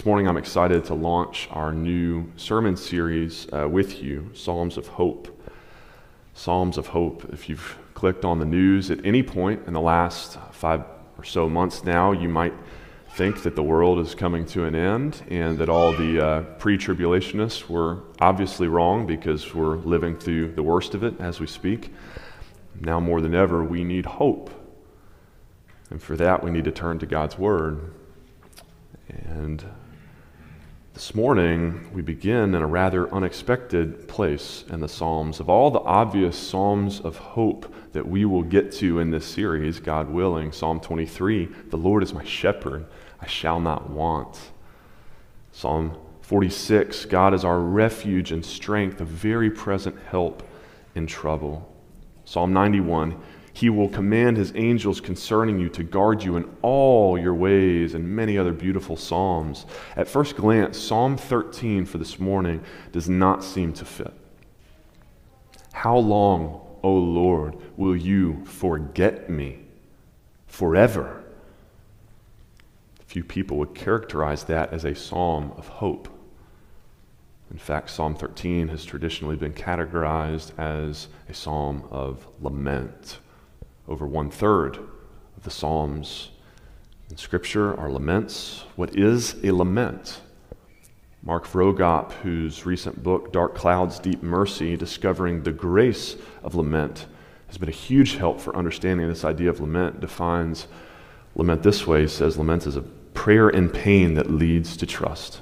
This morning, I'm excited to launch our new sermon series uh, with you Psalms of Hope. Psalms of Hope. If you've clicked on the news at any point in the last five or so months now, you might think that the world is coming to an end and that all the uh, pre tribulationists were obviously wrong because we're living through the worst of it as we speak. Now more than ever, we need hope. And for that, we need to turn to God's Word. And this morning, we begin in a rather unexpected place in the Psalms. Of all the obvious Psalms of hope that we will get to in this series, God willing, Psalm 23, the Lord is my shepherd, I shall not want. Psalm 46, God is our refuge and strength, a very present help in trouble. Psalm 91, he will command his angels concerning you to guard you in all your ways, and many other beautiful Psalms. At first glance, Psalm 13 for this morning does not seem to fit. How long, O Lord, will you forget me? Forever. Few people would characterize that as a psalm of hope. In fact, Psalm 13 has traditionally been categorized as a psalm of lament over one third of the Psalms in Scripture are laments. What is a lament? Mark Vroegop, whose recent book, Dark Clouds, Deep Mercy, Discovering the Grace of Lament, has been a huge help for understanding this idea of lament, defines lament this way. He says, Lament is a prayer in pain that leads to trust.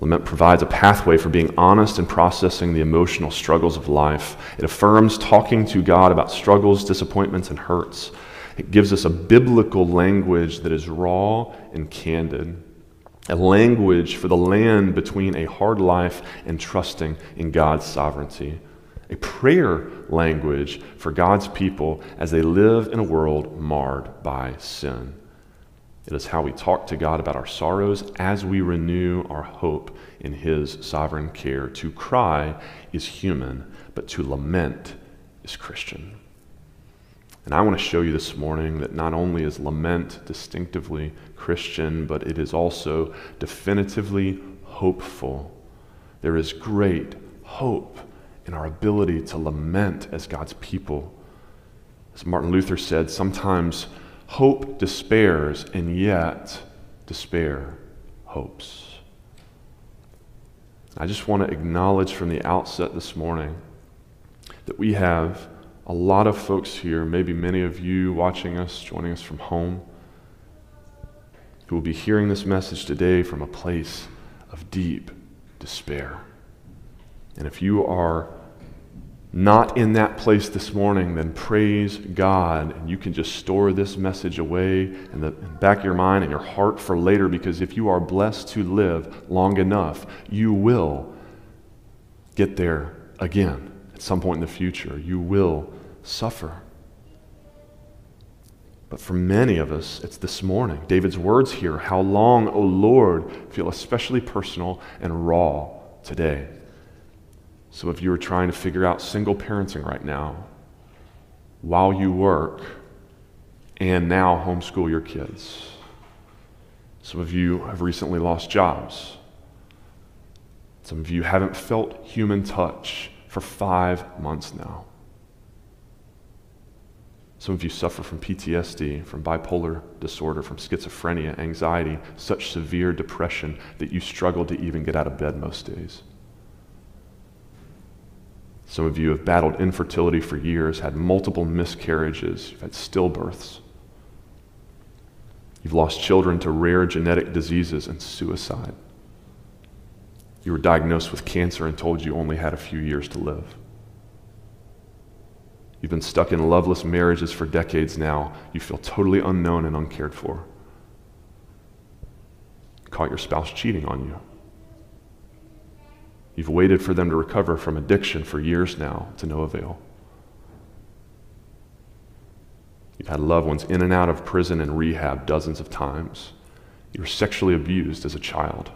Lament provides a pathway for being honest and processing the emotional struggles of life. It affirms talking to God about struggles, disappointments, and hurts. It gives us a biblical language that is raw and candid, a language for the land between a hard life and trusting in God's sovereignty, a prayer language for God's people as they live in a world marred by sin. It is how we talk to God about our sorrows as we renew our hope in His sovereign care. To cry is human, but to lament is Christian. And I want to show you this morning that not only is lament distinctively Christian, but it is also definitively hopeful. There is great hope in our ability to lament as God's people. As Martin Luther said, sometimes Hope despairs, and yet despair hopes. I just want to acknowledge from the outset this morning that we have a lot of folks here, maybe many of you watching us, joining us from home, who will be hearing this message today from a place of deep despair. And if you are not in that place this morning, then praise God. And you can just store this message away in the back of your mind and your heart for later because if you are blessed to live long enough, you will get there again at some point in the future. You will suffer. But for many of us, it's this morning. David's words here, How long, O Lord, feel especially personal and raw today. Some of you are trying to figure out single parenting right now while you work and now homeschool your kids. Some of you have recently lost jobs. Some of you haven't felt human touch for five months now. Some of you suffer from PTSD, from bipolar disorder, from schizophrenia, anxiety, such severe depression that you struggle to even get out of bed most days. Some of you have battled infertility for years, had multiple miscarriages, you've had stillbirths. You've lost children to rare genetic diseases and suicide. You were diagnosed with cancer and told you only had a few years to live. You've been stuck in loveless marriages for decades now. You feel totally unknown and uncared for. Caught your spouse cheating on you. You've waited for them to recover from addiction for years now to no avail. You've had loved ones in and out of prison and rehab dozens of times. You were sexually abused as a child.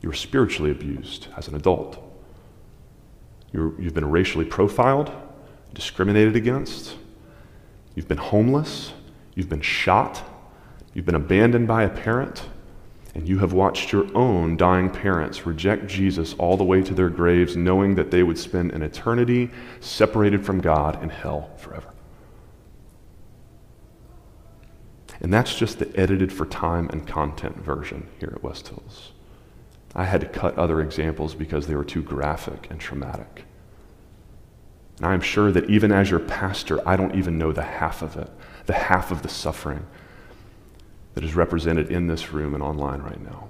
You were spiritually abused as an adult. you have been racially profiled, discriminated against. You've been homeless. You've been shot. You've been abandoned by a parent. And you have watched your own dying parents reject Jesus all the way to their graves, knowing that they would spend an eternity separated from God in hell forever. And that's just the edited for time and content version here at West Hills. I had to cut other examples because they were too graphic and traumatic. And I am sure that even as your pastor, I don't even know the half of it, the half of the suffering that is represented in this room and online right now.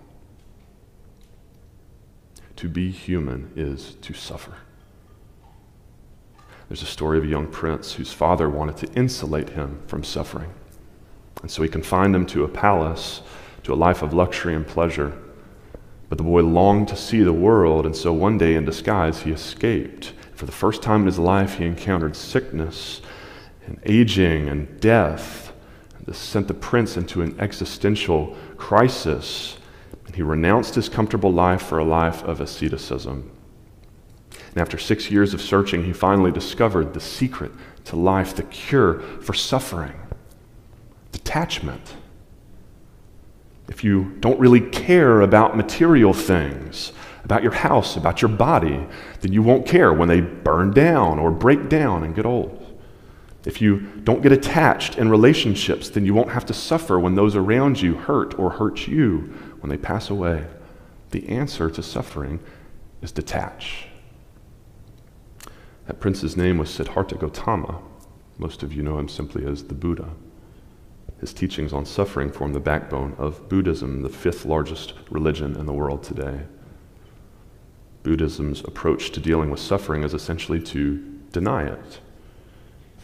To be human is to suffer. There's a story of a young prince whose father wanted to insulate him from suffering. And so he confined him to a palace, to a life of luxury and pleasure. But the boy longed to see the world, and so one day in disguise he escaped. For the first time in his life, he encountered sickness and aging and death. This sent the prince into an existential crisis, and he renounced his comfortable life for a life of asceticism. And after six years of searching, he finally discovered the secret to life, the cure for suffering detachment if you don't really care about material things, about your house, about your body, then you won't care when they burn down or break down and get old. If you don't get attached in relationships, then you won't have to suffer when those around you hurt or hurt you when they pass away. The answer to suffering is detach. That prince's name was Siddhartha Gautama. Most of you know him simply as the Buddha. His teachings on suffering form the backbone of Buddhism, the fifth largest religion in the world today. Buddhism's approach to dealing with suffering is essentially to deny it.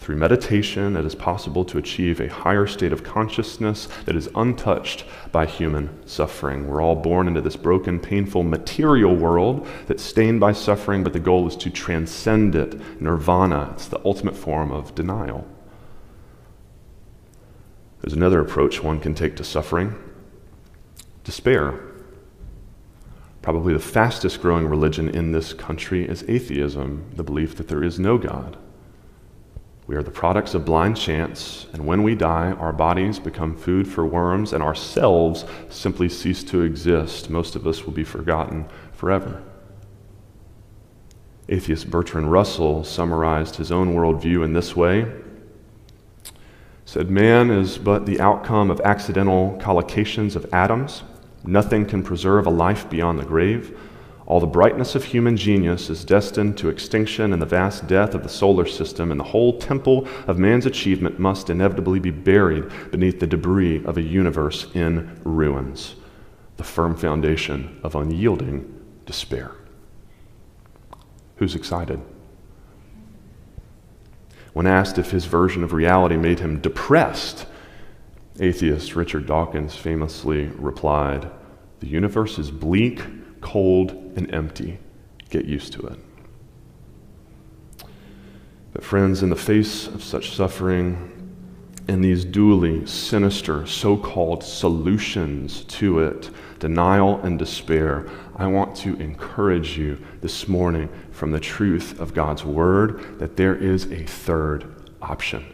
Through meditation, it is possible to achieve a higher state of consciousness that is untouched by human suffering. We're all born into this broken, painful material world that's stained by suffering, but the goal is to transcend it. Nirvana, it's the ultimate form of denial. There's another approach one can take to suffering despair. Probably the fastest growing religion in this country is atheism, the belief that there is no God. We are the products of blind chance, and when we die, our bodies become food for worms, and ourselves simply cease to exist. Most of us will be forgotten forever. Atheist Bertrand Russell summarized his own worldview in this way said, Man is but the outcome of accidental collocations of atoms. Nothing can preserve a life beyond the grave. All the brightness of human genius is destined to extinction and the vast death of the solar system, and the whole temple of man's achievement must inevitably be buried beneath the debris of a universe in ruins, the firm foundation of unyielding despair. Who's excited? When asked if his version of reality made him depressed, atheist Richard Dawkins famously replied, The universe is bleak, cold, and empty. Get used to it. But, friends, in the face of such suffering and these duly sinister so called solutions to it, denial and despair, I want to encourage you this morning from the truth of God's word that there is a third option.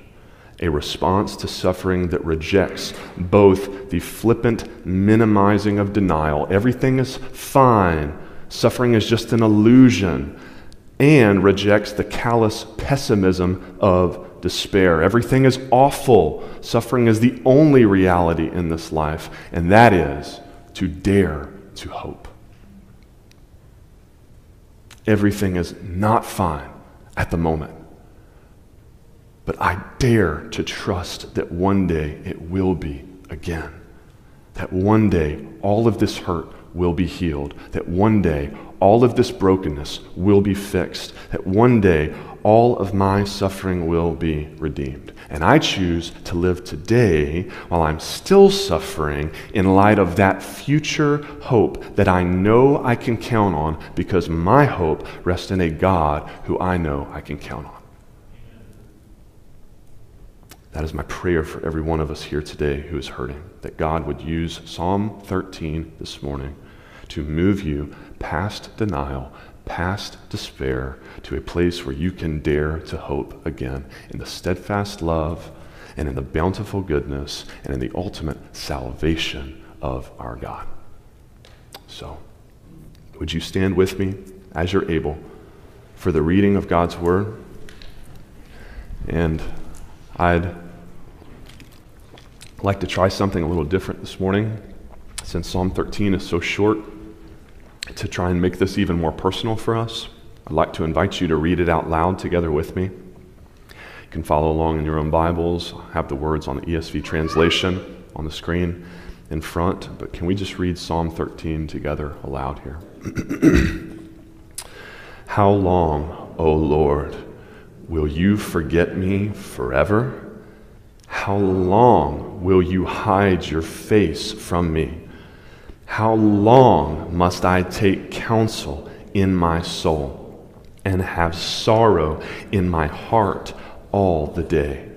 A response to suffering that rejects both the flippant minimizing of denial, everything is fine, suffering is just an illusion, and rejects the callous pessimism of despair. Everything is awful. Suffering is the only reality in this life, and that is to dare to hope. Everything is not fine at the moment. But I dare to trust that one day it will be again. That one day all of this hurt will be healed. That one day all of this brokenness will be fixed. That one day all of my suffering will be redeemed. And I choose to live today while I'm still suffering in light of that future hope that I know I can count on because my hope rests in a God who I know I can count on. That is my prayer for every one of us here today who is hurting, that God would use Psalm 13 this morning to move you past denial, past despair, to a place where you can dare to hope again in the steadfast love and in the bountiful goodness and in the ultimate salvation of our God. So, would you stand with me as you're able for the reading of God's Word? And I'd like to try something a little different this morning, since Psalm 13 is so short, to try and make this even more personal for us. I'd like to invite you to read it out loud together with me. You can follow along in your own Bibles, I have the words on the ESV translation on the screen in front, but can we just read Psalm 13 together aloud here? How long, O Lord, will you forget me forever? How long will you hide your face from me? How long must I take counsel in my soul and have sorrow in my heart all the day?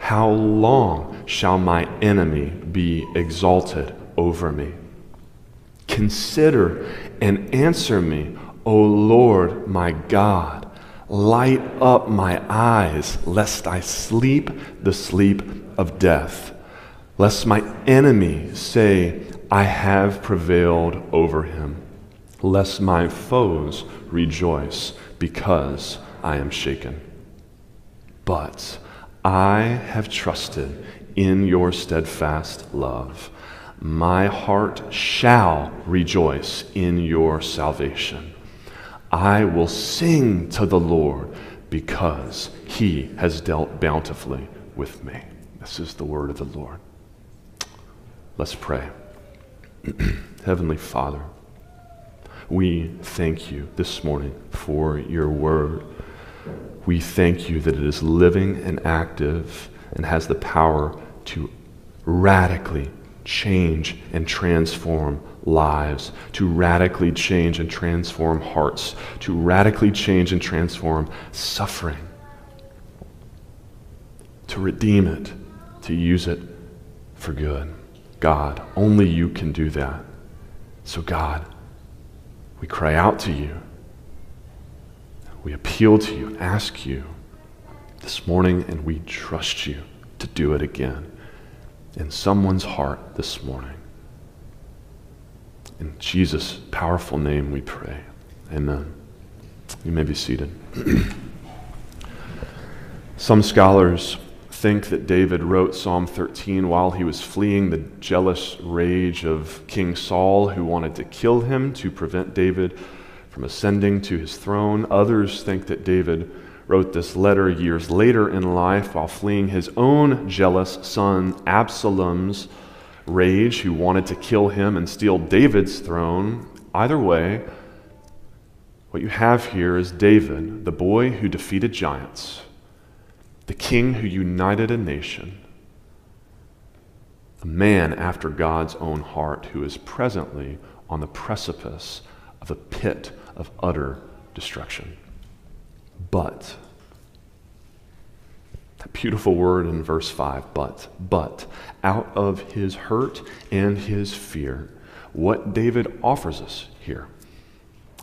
How long shall my enemy be exalted over me? Consider and answer me, O Lord my God. Light up my eyes, lest I sleep the sleep of death, lest my enemy say, I have prevailed over him, lest my foes rejoice because I am shaken. But I have trusted in your steadfast love. My heart shall rejoice in your salvation. I will sing to the Lord because he has dealt bountifully with me. This is the word of the Lord. Let's pray. Heavenly Father, we thank you this morning for your word. We thank you that it is living and active and has the power to radically change and transform lives, to radically change and transform hearts, to radically change and transform suffering, to redeem it, to use it for good. God, only you can do that. So, God, we cry out to you. We appeal to you ask you this morning, and we trust you to do it again in someone's heart this morning. In Jesus' powerful name we pray. Amen. You may be seated. Some scholars think that David wrote Psalm 13 while he was fleeing the jealous rage of King Saul, who wanted to kill him to prevent David from ascending to his throne. Others think that David wrote this letter years later in life while fleeing his own jealous son Absalom's rage, who wanted to kill him and steal David's throne. Either way, what you have here is David, the boy who defeated giants, the king who united a nation, a man after God's own heart who is presently on the precipice of a pit of utter destruction. But that beautiful word in verse 5 but, but, out of his hurt and his fear, what David offers us here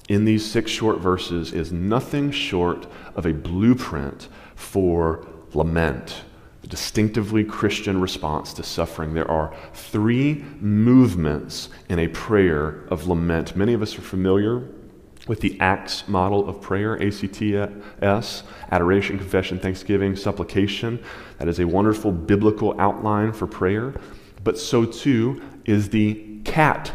in these six short verses is nothing short of a blueprint for lament, the distinctively Christian response to suffering. There are three movements in a prayer of lament. Many of us are familiar with the ACTS model of prayer, ACTS, adoration, confession, thanksgiving, supplication. That is a wonderful biblical outline for prayer. But so too is the CAT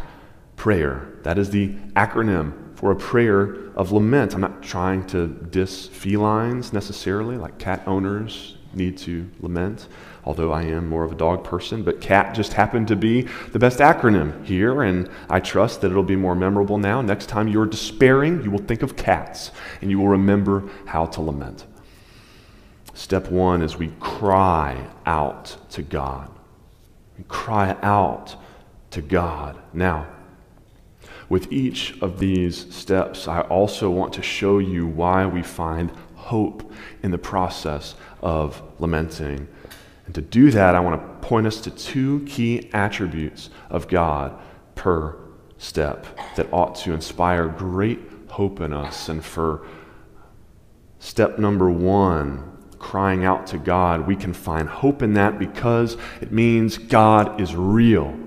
prayer. That is the acronym for a prayer of lament. I'm not trying to diss felines necessarily, like cat owners need to lament although I am more of a dog person, but CAT just happened to be the best acronym here, and I trust that it'll be more memorable now. Next time you're despairing, you will think of cats and you will remember how to lament. Step one is we cry out to God. We cry out to God. Now, with each of these steps, I also want to show you why we find hope in the process of lamenting and to do that, I want to point us to two key attributes of God per step that ought to inspire great hope in us. And for step number one, crying out to God, we can find hope in that because it means God is real.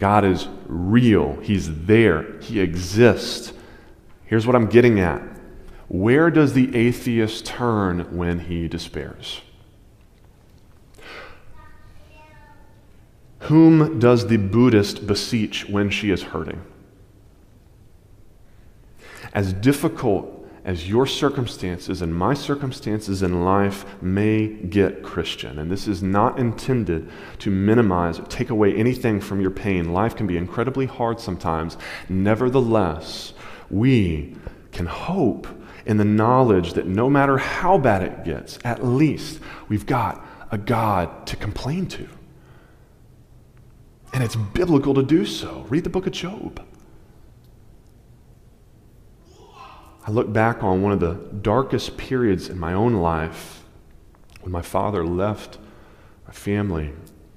God is real, He's there, He exists. Here's what I'm getting at. Where does the atheist turn when he despairs? Whom does the Buddhist beseech when she is hurting? As difficult as your circumstances and my circumstances in life may get Christian, and this is not intended to minimize or take away anything from your pain, life can be incredibly hard sometimes. Nevertheless, we can hope in the knowledge that no matter how bad it gets, at least we've got a God to complain to. And it's biblical to do so. Read the book of Job. I look back on one of the darkest periods in my own life when my father left my family.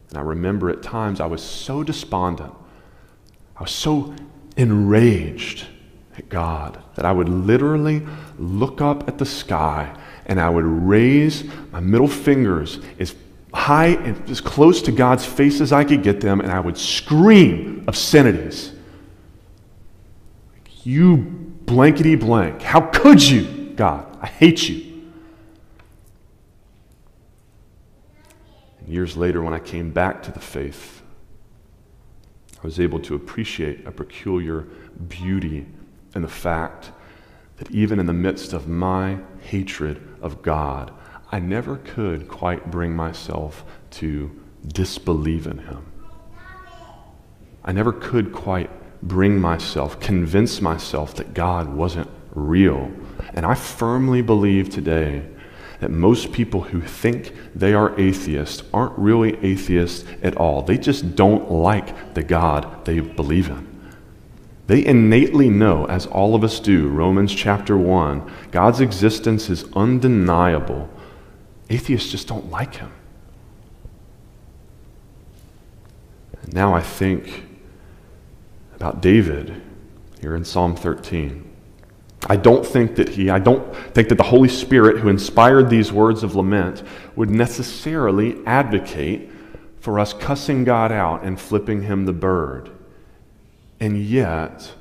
And I remember at times I was so despondent, I was so enraged at God that I would literally look up at the sky and I would raise my middle fingers as high and as close to God's face as I could get them, and I would scream obscenities. You blankety blank. How could you, God? I hate you. And years later, when I came back to the faith, I was able to appreciate a peculiar beauty in the fact that even in the midst of my hatred of God, I never could quite bring myself to disbelieve in Him. I never could quite bring myself, convince myself that God wasn't real. And I firmly believe today that most people who think they are atheists aren't really atheists at all. They just don't like the God they believe in. They innately know, as all of us do, Romans chapter 1, God's existence is undeniable. Atheists just don't like him. And now I think about David here in Psalm 13. I don't think that he, I don't think that the Holy Spirit who inspired these words of lament would necessarily advocate for us cussing God out and flipping him the bird. And yet,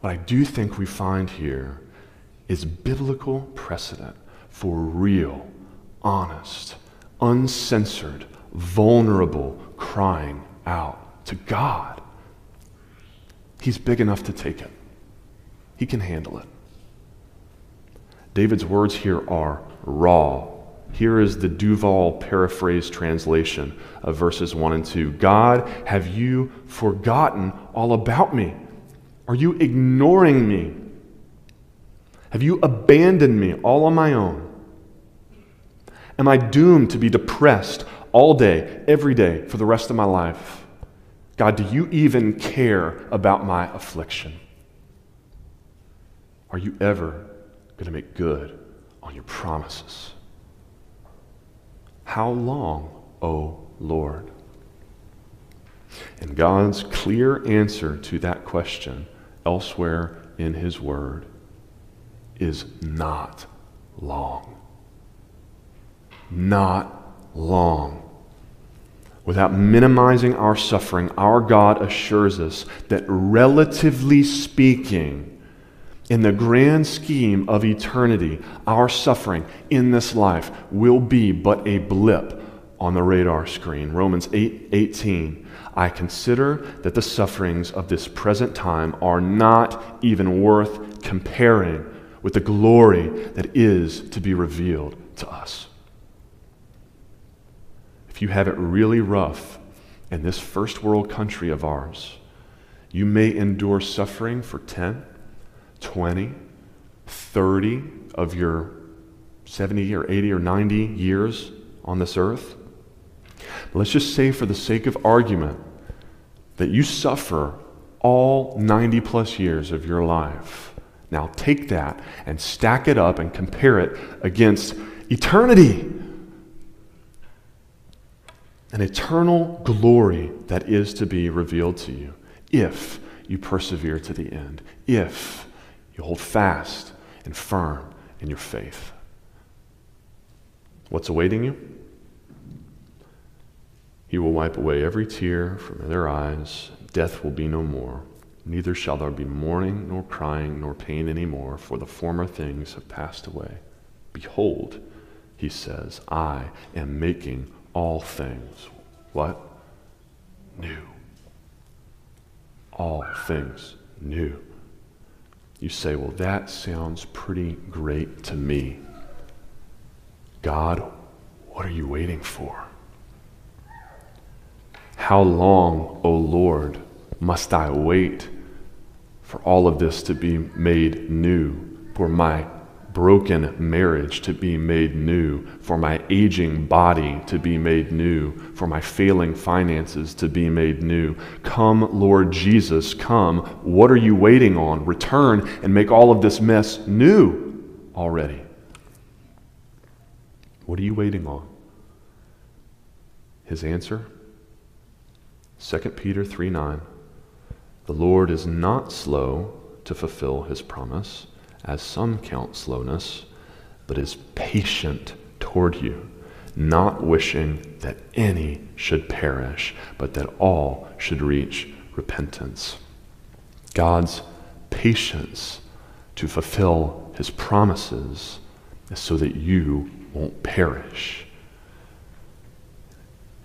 what I do think we find here is biblical precedent for real, honest, uncensored, vulnerable crying out to God. He's big enough to take it, He can handle it. David's words here are raw. Here is the Duval paraphrase translation of verses 1 and 2. God, have you forgotten all about me? Are you ignoring me? Have you abandoned me all on my own? Am I doomed to be depressed all day, every day, for the rest of my life? God, do you even care about my affliction? Are you ever going to make good on your promises? How long, O Lord? And God's clear answer to that question elsewhere in His Word is not long. Not long. Without minimizing our suffering, our God assures us that relatively speaking, in the grand scheme of eternity, our suffering in this life will be but a blip on the radar screen. Romans 8 18. I consider that the sufferings of this present time are not even worth comparing with the glory that is to be revealed to us. If you have it really rough in this first world country of ours, you may endure suffering for 10, 20, 30 of your 70 or 80 or 90 years on this earth. But let's just say, for the sake of argument, that you suffer all 90 plus years of your life. Now take that and stack it up and compare it against eternity. An eternal glory that is to be revealed to you if you persevere to the end, if you hold fast and firm in your faith. What's awaiting you? He will wipe away every tear from their eyes. Death will be no more. Neither shall there be mourning, nor crying, nor pain any more, for the former things have passed away. Behold, he says, I am making all things what? New. All things new. You say, well, that sounds pretty great to me. God, what are you waiting for? How long, O Lord, must I wait for all of this to be made new, for my broken marriage to be made new, for my aging body to be made new, for my failing finances to be made new. Come, Lord Jesus, come. What are you waiting on? Return and make all of this mess new already. What are you waiting on? His answer 2 Peter 3 9. The Lord is not slow to fulfill his promise, as some count slowness, but is patient toward you, not wishing that any should perish, but that all should reach repentance. God's patience to fulfill his promises is so that you won't perish.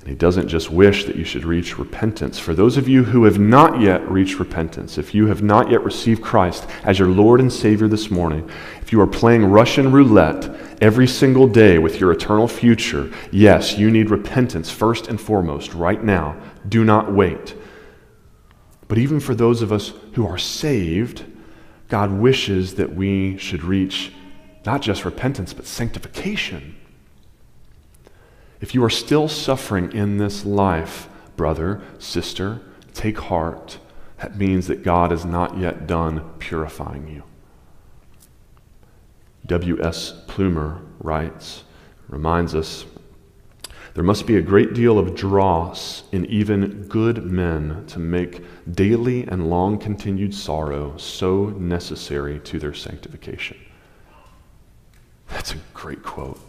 And he doesn't just wish that you should reach repentance. For those of you who have not yet reached repentance, if you have not yet received Christ as your Lord and Savior this morning, if you are playing Russian roulette every single day with your eternal future, yes, you need repentance first and foremost right now. Do not wait. But even for those of us who are saved, God wishes that we should reach not just repentance, but sanctification. If you are still suffering in this life, brother, sister, take heart. That means that God is not yet done purifying you. W.S. Plumer writes, reminds us, there must be a great deal of dross in even good men to make daily and long continued sorrow so necessary to their sanctification. That's a great quote.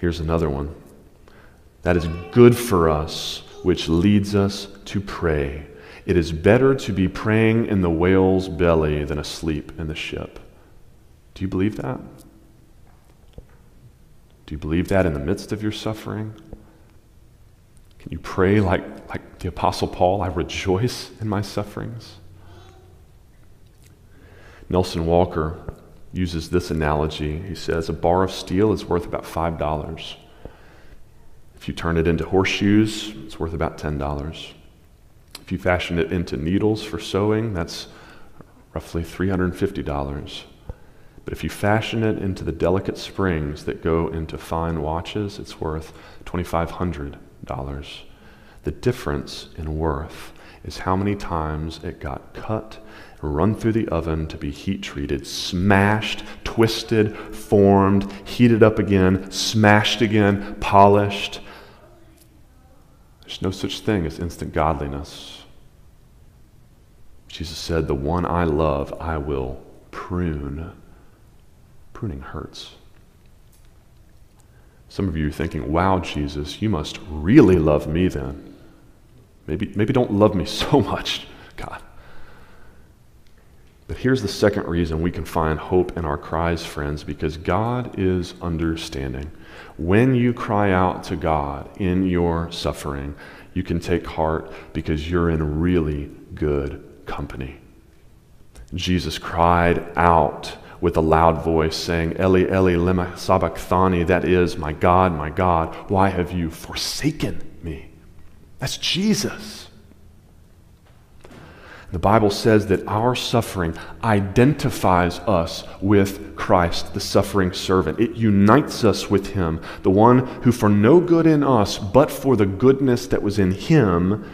Here's another one. That is good for us, which leads us to pray. It is better to be praying in the whale's belly than asleep in the ship. Do you believe that? Do you believe that in the midst of your suffering? Can you pray like, like the Apostle Paul? I rejoice in my sufferings. Nelson Walker uses this analogy. He says a bar of steel is worth about $5. If you turn it into horseshoes, it's worth about $10. If you fashion it into needles for sewing, that's roughly $350. But if you fashion it into the delicate springs that go into fine watches, it's worth $2,500. The difference in worth is how many times it got cut run through the oven to be heat treated, smashed, twisted, formed, heated up again, smashed again, polished. There's no such thing as instant godliness. Jesus said, The one I love, I will prune. Pruning hurts. Some of you are thinking, wow, Jesus, you must really love me then. Maybe, maybe don't love me so much, God. But here's the second reason we can find hope in our cries, friends, because God is understanding. When you cry out to God in your suffering, you can take heart because you're in really good company. Jesus cried out with a loud voice, saying, Eli, Eli, lema sabachthani, that is, my God, my God, why have you forsaken me? That's Jesus. The Bible says that our suffering identifies us with Christ, the suffering servant. It unites us with him, the one who, for no good in us, but for the goodness that was in him,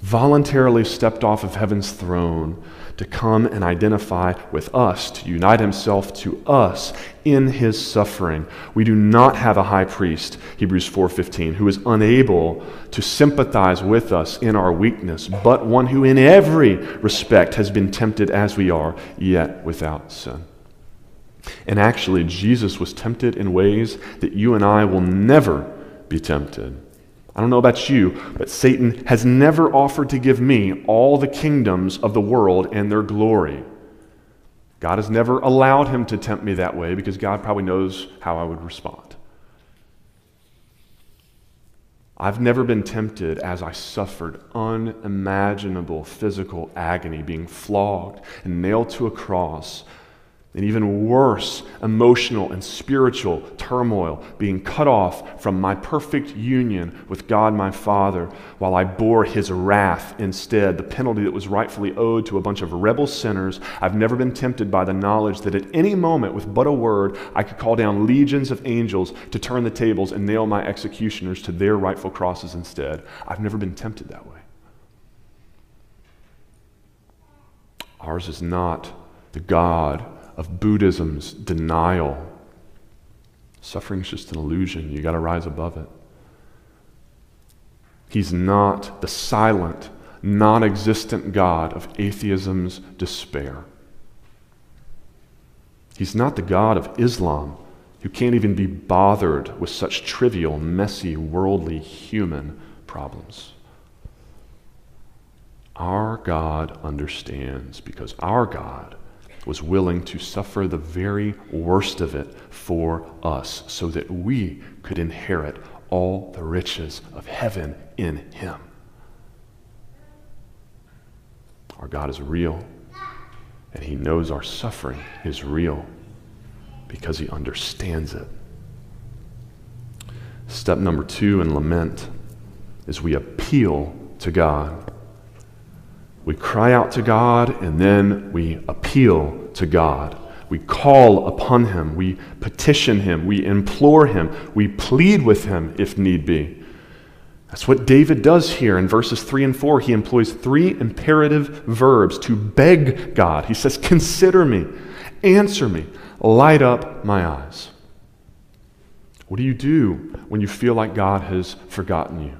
voluntarily stepped off of heaven's throne to come and identify with us, to unite himself to us in his suffering. We do not have a high priest, Hebrews 4:15, who is unable to sympathize with us in our weakness, but one who in every respect has been tempted as we are, yet without sin. And actually, Jesus was tempted in ways that you and I will never be tempted. I don't know about you, but Satan has never offered to give me all the kingdoms of the world and their glory. God has never allowed him to tempt me that way because God probably knows how I would respond. I've never been tempted as I suffered unimaginable physical agony, being flogged and nailed to a cross, and even worse, emotional and spiritual turmoil, being cut off from my perfect union with God my Father, while I bore his wrath instead, the penalty that was rightfully owed to a bunch of rebel sinners. I've never been tempted by the knowledge that at any moment, with but a word, I could call down legions of angels to turn the tables and nail my executioners to their rightful crosses instead. I've never been tempted that way. Ours is not the God of Buddhism's denial. Suffering is just an illusion. You got to rise above it. He's not the silent, non existent God of atheism's despair. He's not the God of Islam who can't even be bothered with such trivial, messy, worldly, human problems. Our God understands because our God was willing to suffer the very worst of it for us so that we could inherit all the riches of heaven in Him. Our God is real, and He knows our suffering is real because He understands it. Step number two in lament is we appeal to God. We cry out to God and then we appeal to God. We call upon Him. We petition Him. We implore Him. We plead with Him if need be. That's what David does here in verses 3 and 4. He employs three imperative verbs to beg God. He says, Consider me, answer me, light up my eyes. What do you do when you feel like God has forgotten you?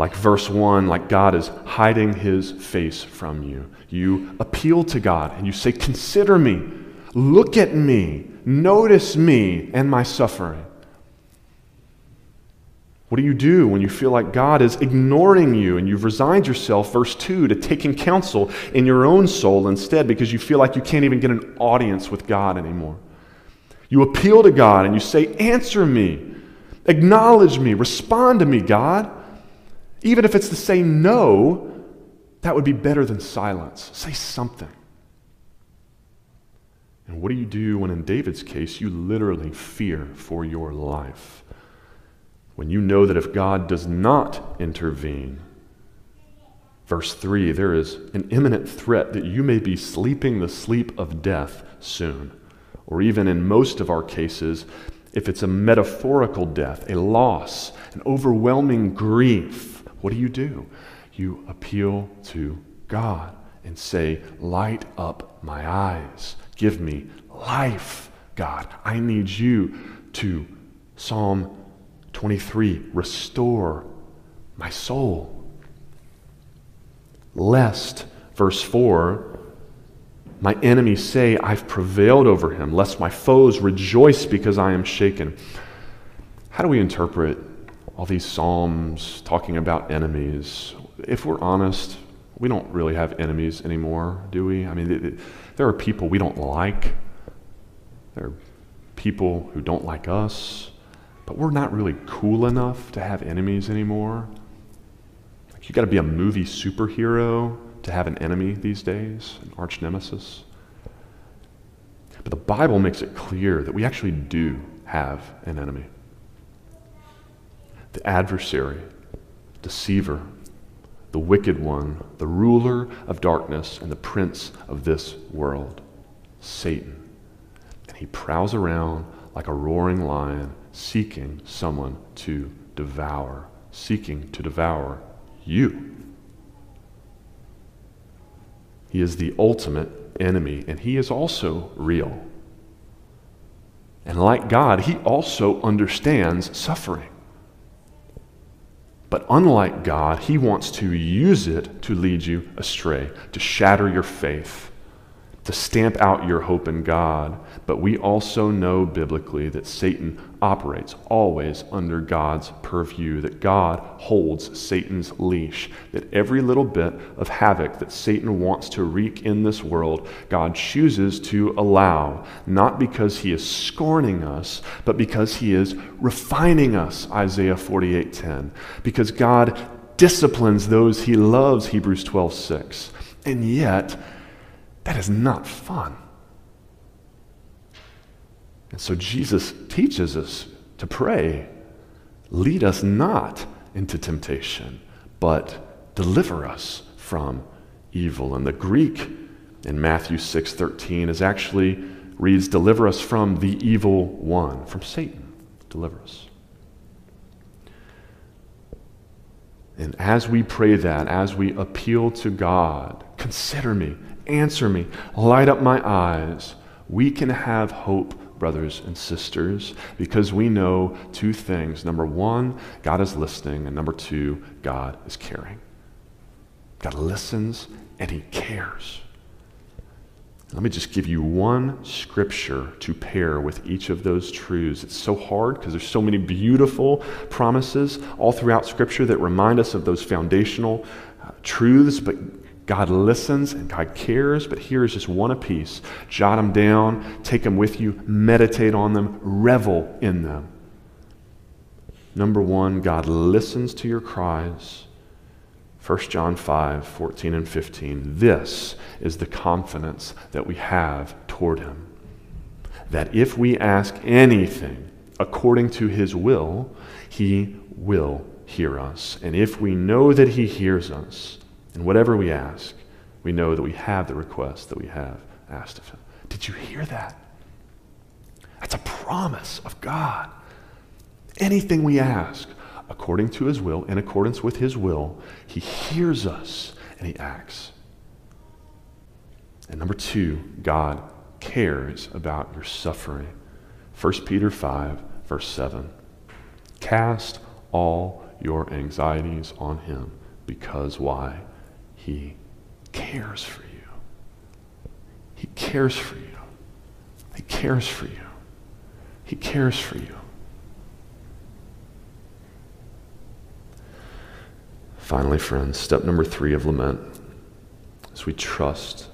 Like verse 1, like God is hiding his face from you. You appeal to God and you say, Consider me, look at me, notice me and my suffering. What do you do when you feel like God is ignoring you and you've resigned yourself, verse 2, to taking counsel in your own soul instead because you feel like you can't even get an audience with God anymore? You appeal to God and you say, Answer me, acknowledge me, respond to me, God. Even if it's to say no, that would be better than silence. Say something. And what do you do when, in David's case, you literally fear for your life? When you know that if God does not intervene, verse 3, there is an imminent threat that you may be sleeping the sleep of death soon. Or even in most of our cases, if it's a metaphorical death, a loss, an overwhelming grief what do you do? You appeal to God and say, Light up my eyes. Give me life, God. I need you to, Psalm 23, restore my soul. Lest, verse 4, my enemies say, I've prevailed over him, lest my foes rejoice because I am shaken. How do we interpret all these Psalms talking about enemies. If we're honest, we don't really have enemies anymore, do we? I mean, there are people we don't like, there are people who don't like us, but we're not really cool enough to have enemies anymore. Like, you got to be a movie superhero to have an enemy these days, an arch nemesis. But the Bible makes it clear that we actually do have an enemy the adversary, deceiver, the wicked one, the ruler of darkness, and the prince of this world, Satan. And he prowls around like a roaring lion, seeking someone to devour, seeking to devour you. He is the ultimate enemy, and he is also real. And like God, he also understands suffering. But unlike God, He wants to use it to lead you astray, to shatter your faith, to stamp out your hope in God, but we also know biblically that Satan operates always under God's purview, that God holds Satan's leash, that every little bit of havoc that Satan wants to wreak in this world, God chooses to allow, not because he is scorning us, but because he is refining us, Isaiah 48:10. Because God disciplines those he loves, Hebrews 12:6. And yet, that is not fun. And so Jesus teaches us to pray lead us not into temptation, but deliver us from evil. And the Greek in Matthew 6:13 is actually reads deliver us from the evil one, from Satan. Deliver us. And as we pray that, as we appeal to God, consider me, answer me, light up my eyes, we can have hope, brothers and sisters, because we know two things. Number one, God is listening, and number two, God is caring. God listens and He cares. Let me just give you one scripture to pair with each of those truths. It's so hard because there's so many beautiful promises all throughout scripture that remind us of those foundational uh, truths, but God listens and God cares, but here is just one apiece. Jot them down, take them with you, meditate on them, revel in them. Number one, God listens to your cries. 1 John 5 14 and 15. This is the confidence that we have toward Him. That if we ask anything according to His will, He will hear us. And if we know that He hears us, and whatever we ask, we know that we have the request that we have asked of Him. Did you hear that? That's a promise of God. Anything we ask, according to His will, in accordance with His will, He hears us and He acts. And number two, God cares about your suffering. 1 Peter 5, verse 7. Cast all your anxieties on Him because why? He cares for you. He cares for you. He cares for you. He cares for you. Finally, friends, step number three of lament is we trust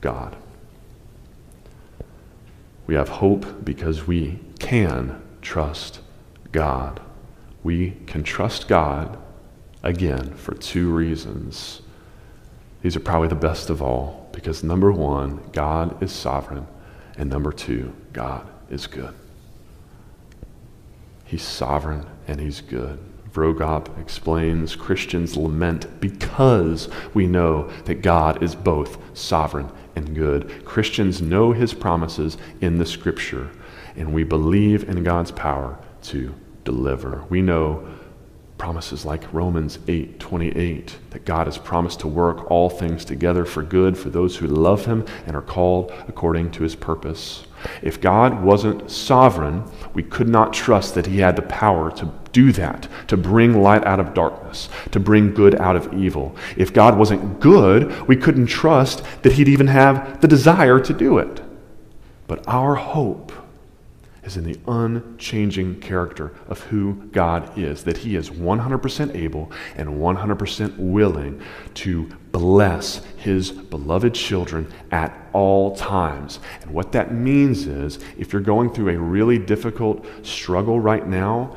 God. We have hope because we can trust God. We can trust God again for two reasons. These are probably the best of all because number one, God is sovereign, and number two, God is good. He's sovereign and he's good. Vroegop explains Christians lament because we know that God is both sovereign and good. Christians know his promises in the scripture, and we believe in God's power to deliver. We know promises like Romans 8:28 that God has promised to work all things together for good for those who love him and are called according to his purpose. If God wasn't sovereign, we could not trust that he had the power to do that, to bring light out of darkness, to bring good out of evil. If God wasn't good, we couldn't trust that he'd even have the desire to do it. But our hope is in the unchanging character of who God is, that He is 100% able and 100% willing to bless His beloved children at all times. And what that means is if you're going through a really difficult struggle right now,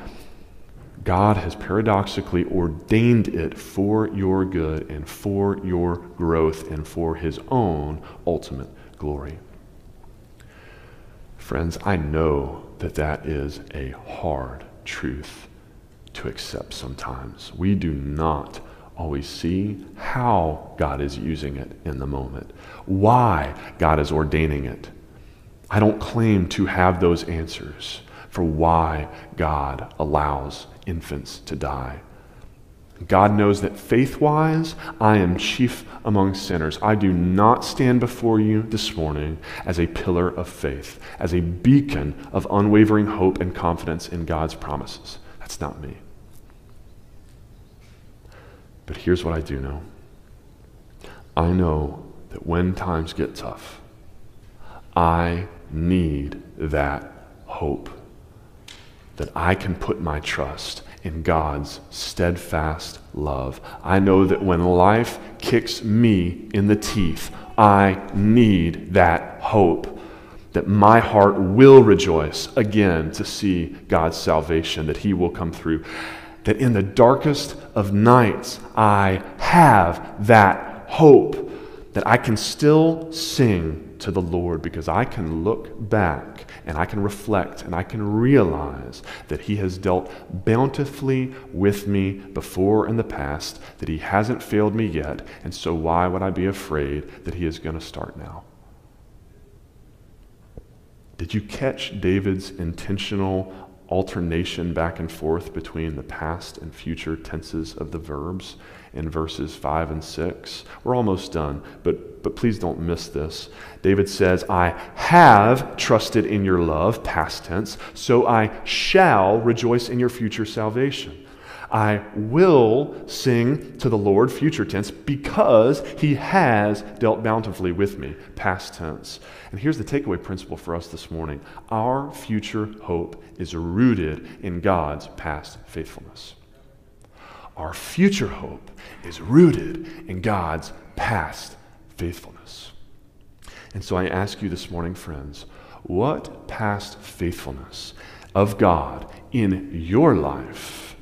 God has paradoxically ordained it for your good and for your growth and for His own ultimate glory. Friends, I know that that is a hard truth to accept sometimes. We do not always see how God is using it in the moment, why God is ordaining it. I don't claim to have those answers for why God allows infants to die. God knows that faith wise, I am chief among sinners. I do not stand before you this morning as a pillar of faith, as a beacon of unwavering hope and confidence in God's promises. That's not me. But here's what I do know I know that when times get tough, I need that hope. That I can put my trust in God's steadfast love. I know that when life kicks me in the teeth, I need that hope that my heart will rejoice again to see God's salvation, that He will come through. That in the darkest of nights, I have that hope that I can still sing to the Lord because I can look back and I can reflect and I can realize that He has dealt bountifully with me before in the past, that He hasn't failed me yet, and so why would I be afraid that He is going to start now? Did you catch David's intentional alternation back and forth between the past and future tenses of the verbs in verses 5 and 6? We're almost done, but, but please don't miss this. David says, I have trusted in your love, past tense, so I shall rejoice in your future salvation. I will sing to the Lord, future tense, because he has dealt bountifully with me, past tense. And here's the takeaway principle for us this morning our future hope is rooted in God's past faithfulness. Our future hope is rooted in God's past faithfulness. And so I ask you this morning, friends, what past faithfulness of God in your life?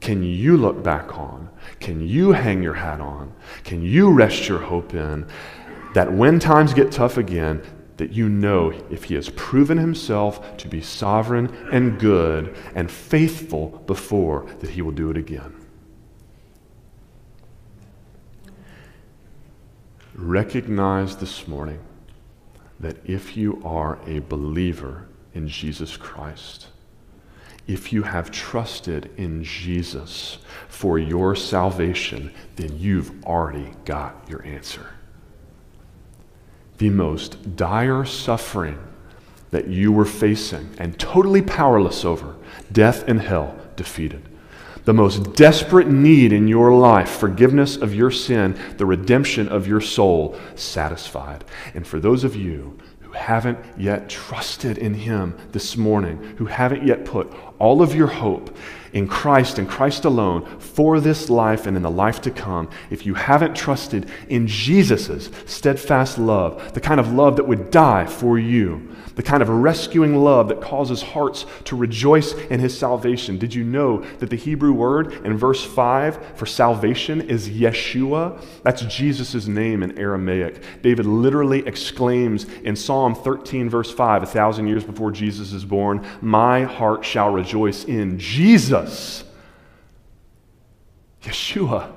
can you look back on? Can you hang your hat on? Can you rest your hope in that when times get tough again, that you know if he has proven himself to be sovereign and good and faithful before, that he will do it again. Recognize this morning that if you are a believer in Jesus Christ, if you have trusted in Jesus for your salvation, then you've already got your answer. The most dire suffering that you were facing and totally powerless over, death and hell defeated. The most desperate need in your life, forgiveness of your sin, the redemption of your soul, satisfied. And for those of you who haven't yet trusted in Him this morning, who haven't yet put all of your hope in Christ and Christ alone for this life and in the life to come, if you haven't trusted in Jesus' steadfast love, the kind of love that would die for you, the kind of rescuing love that causes hearts to rejoice in his salvation. Did you know that the Hebrew word in verse 5 for salvation is Yeshua? That's Jesus' name in Aramaic. David literally exclaims in Psalm 13, verse 5, a thousand years before Jesus is born, My heart shall rejoice in Jesus. Yeshua.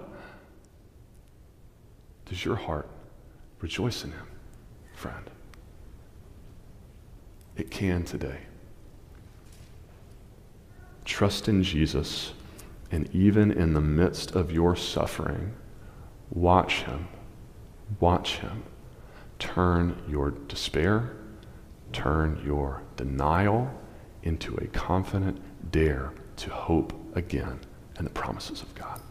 Does your heart rejoice in him, friend? It can today. Trust in Jesus, and even in the midst of your suffering, watch Him. Watch Him. Turn your despair, turn your denial into a confident dare to hope again in the promises of God.